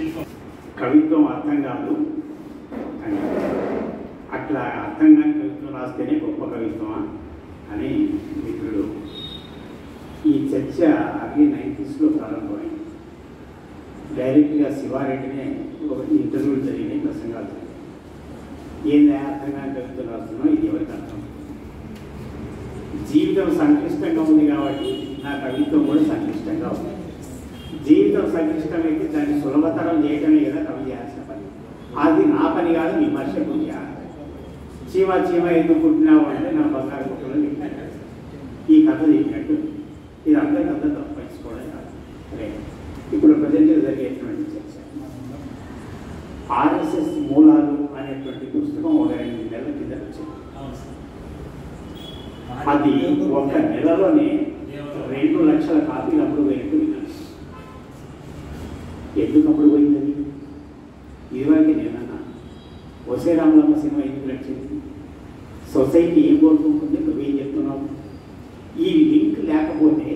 శిల్పం. కవిత్వం అర్థం కాదు అని. అట్లా అర్థం కాని కవిత్వం రాస్తేనే గొప్ప కవిత్వమా అని మిత్రుడు. ఈ చర్చ అర్లీ నైంటీస్లో ప్రారంభమైంది. డైరెక్ట్గా శివారెడ్డినే ఒక ఇంటర్వ్యూలు జరిగినాయి ప్రసంగాలు జరిగినాయి. ఏంది అర్థం కాని కవిత్వం రాస్తున్నావు? ఇది ఎవరికి అర్థం? జీవితం సంక్లిష్టంగా ఉంది కాబట్టి నా కవిత్వం కూడా సంక్లిష్టంగా ఉంది. జీవితం సంక్లిష్టమైతే దాన్ని సులభతరం చేయటమే కదా కవి చేయాల్సిన పని. అది నా పని కాదు విమర్శకు చీమ చీమ ఎందుకు పుట్టినావు అంటే నా బంగారు కుక్కలో ఈ కథ చెప్పినట్టు ఇది అందరికీ అందరూ తప్పించుకోవడం కాదు. ఇప్పుడు ప్రజెంట్ జరిగేటువంటి చర్చ. ఆర్ఎస్ఎస్ మూలాలు అనేటువంటి పుస్తకం ఒక రెండు నెలల కింద వచ్చింది. అది ఒక నెలలోనే రెండు లక్షల కాపీలు అప్పుడు విన్నాను. ఎందుకు అప్పుడు పోయిందని? ఇదివరకు నేనన్నా. వసే రామలమ్మ సినిమా ఎందుకు నచ్చింది? సొసైటీ ఏం కోరుకుంటుంది? నువ్వేం చెప్తున్నావు? ఈ లింక్ లేకపోతే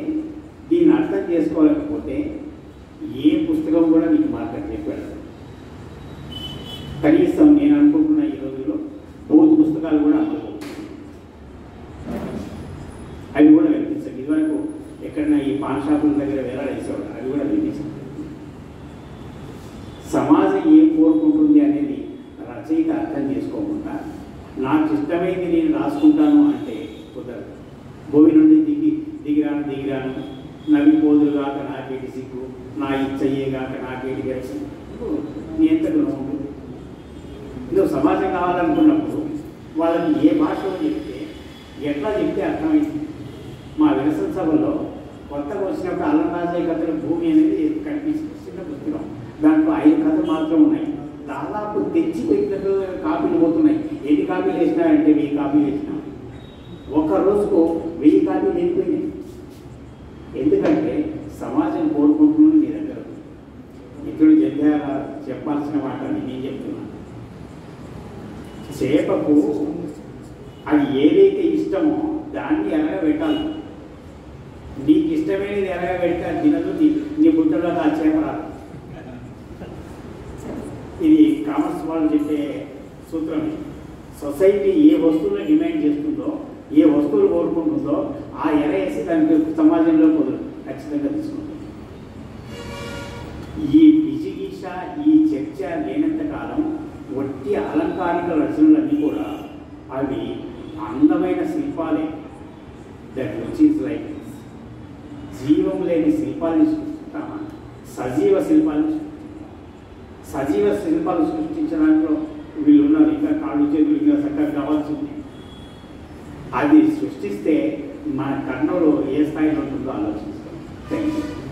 దీన్ని అర్థం చేసుకోలేకపోతే ఏ పుస్తకం కూడా నీకు మార్కెట్ చెప్పాడు. కనీసం నేను అనుకుంటున్న ఈ రోజుల్లో మూడు పుస్తకాలు కూడా అందుకోవచ్చు అవి కూడా వినిపించండి ఇదివరకు ఎక్కడైనా ఈ పాన్ షాపుల దగ్గర వేలాడేసేవాడు అవి కూడా వినిపించండి సమాజం ఏం కోరుకుంటుంది అనేది రచయిత అర్థం చేసుకోకుండా నాకు ఇష్టమైంది నేను రాసుకుంటాను అంటే కుదరదు. భూమి నుండి దిగి దిగిరాను దిగిరాను. నవి పోదురుగాక నాకేటి సిగ్గు? నా ఇచ్చయ్యేగాక నాకేటి గెలిచి నియంత్రణ ఉంటుంది? ఇదో సమాజం కావాలనుకున్నప్పుడు వాళ్ళకి ఏ భాషలో చెప్తే ఎట్లా చెప్తే అర్థమైంది? మా విరసన సభలో కొత్తగా వచ్చినప్పుడు అల్లం రాజయ్య కథల భూమి అనేది కనిపిస్తుంది. చిన్న పుస్తకం దాంట్లో ఐదు కథలు మాత్రం ఉన్నాయి. దాదాపు తెచ్చి పెట్టినట్టు కాపీలు పోతున్నాయి. ఎన్ని కాపీలు వేసినాయంటే వెయ్యి కాపీలు వేసినా. ఒక రోజుకు వెయ్యి కాపీలు వెళ్ళిపోయినాయి ఎందుకంటే సమాజం కోరుకుంటున్నాను నీ దగ్గర. ఇతరుడు మిత్రుడు చెప్పాల్సిన మాటని నేను చెప్తున్నాను చేపకు అది ఏదైతే ఇష్టమో దాన్ని ఎలాగ పెట్టాలి? నీకు ఇష్టమైనది ఎలాగ పెడితే అది తినదు నీ నీ బుద్ధలో ఆ చేప రాదు. ఇది కామర్స్ వాళ్ళు చెప్పే సూత్రం సొసైటీ ఏ వస్తువులను డిమాండ్ చేస్తుందో ఏ వస్తువులు కోరుకుంటుందో ఆ ఎర వేసి దానికి సమాజంలో కుదరదు ఖచ్చితంగా తీసుకుంటుంది. ఈ విజిగీష ఈ చర్చ లేనంత కాలం వట్టి అలంకారిక రచనలన్నీ కూడా అవి అందమైన శిల్పాలే. దట్ విచ్ ఈజ్ లైక్ జీవం లేని శిల్పాలని చూస్తామా సజీవ శిల్పాలని చూస్తాం సజీవ శిల్పాలు సృష్టించడానికి వీళ్ళు ఉన్నారు ఇంకా కాళ్ళు చేతులు ఇంకా చక్కగా కావాల్సింది అది సృష్టిస్తే మన కర్ణలో ఏ స్థాయిలో ఉంటుందో ఆలోచిస్తాం థ్యాంక్ యూ